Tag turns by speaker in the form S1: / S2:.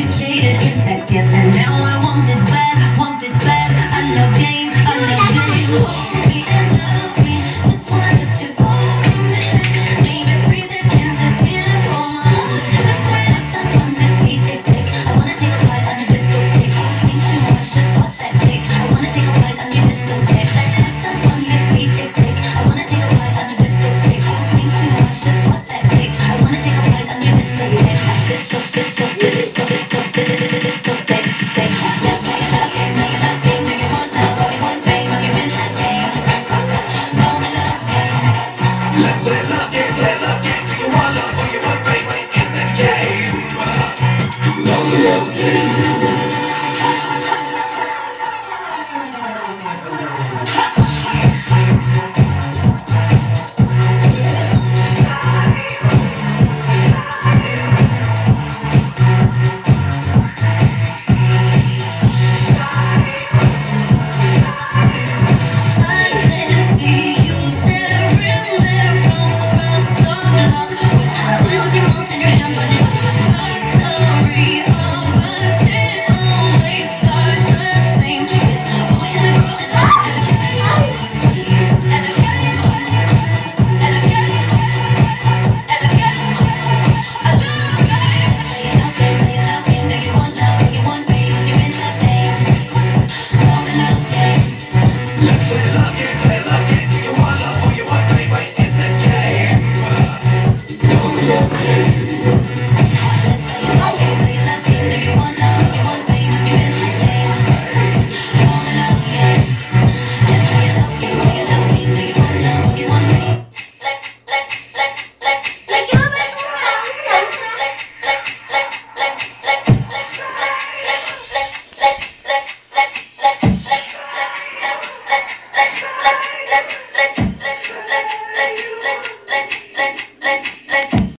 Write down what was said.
S1: Educated, insect, and now I want it
S2: back.